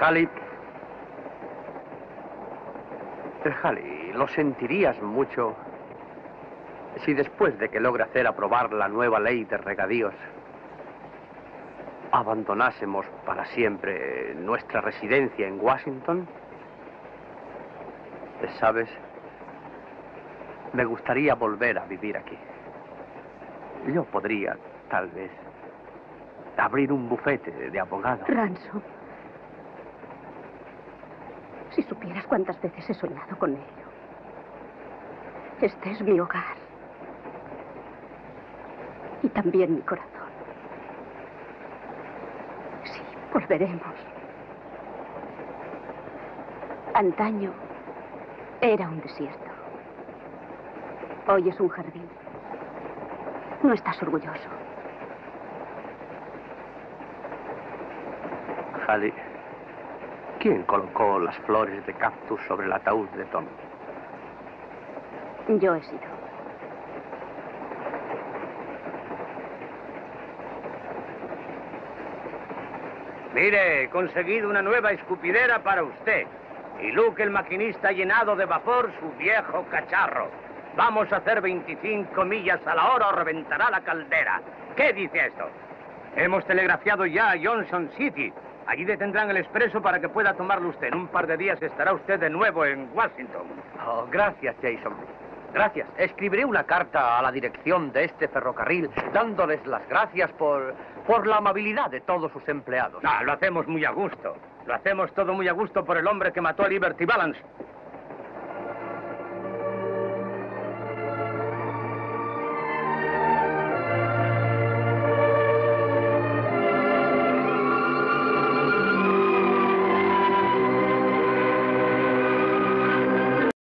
Halley. Halley, lo sentirías mucho si después de que logre hacer aprobar la nueva ley de regadíos, abandonásemos para siempre nuestra residencia en Washington. ¿Sabes? Me gustaría volver a vivir aquí. Yo podría, tal vez, abrir un bufete de abogados. Ransom. Si supieras cuántas veces he soñado con ello. Este es mi hogar. Y también mi corazón. Sí, volveremos. Antaño era un desierto. Hoy es un jardín. No estás orgulloso. Halley, ¿quién colocó las flores de cactus sobre el ataúd de Tom? Yo he sido. Mire, he conseguido una nueva escupidera para usted. Y Luke, el maquinista, ha llenado de vapor su viejo cacharro. Vamos a hacer 25 millas a la hora o reventará la caldera. ¿Qué dice esto? Hemos telegrafiado ya a Johnson City. Allí detendrán el expreso para que pueda tomarlo usted. En un par de días estará usted de nuevo en Washington. Oh, gracias, Jason. Gracias. Escribiré una carta a la dirección de este ferrocarril dándoles las gracias por, por la amabilidad de todos sus empleados. Ah, lo hacemos muy a gusto. Lo hacemos todo muy a gusto por el hombre que mató a Liberty Balance.